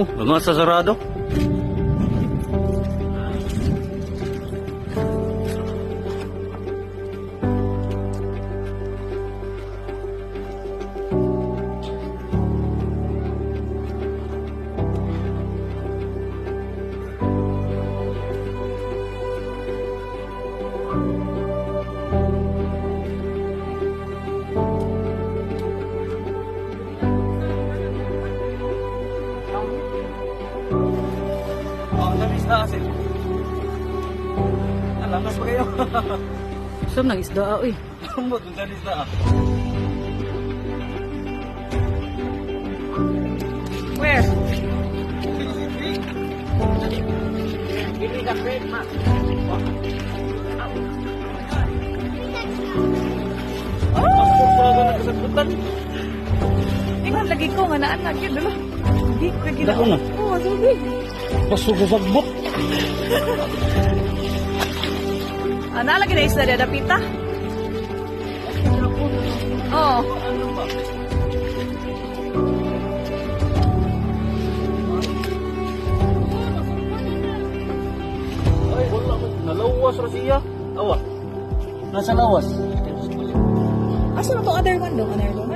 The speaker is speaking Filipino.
Oh, mga sasarado. Na kasi. Alakas pa kayo. Saan nang isda ah, uy? Mo, dun sa lista ah. Where? Bili ka friend, ma. Oh! Ingat lagi ko nga naan lagi dala. Di lagi Dako na. Oh, sabi. Pasok sa sagbot. Ana lagi na isda da pita. Oh. Ay, wala. Nalawas ra siya. Awa. Nasa lawas. Asa na to other one do? Other one?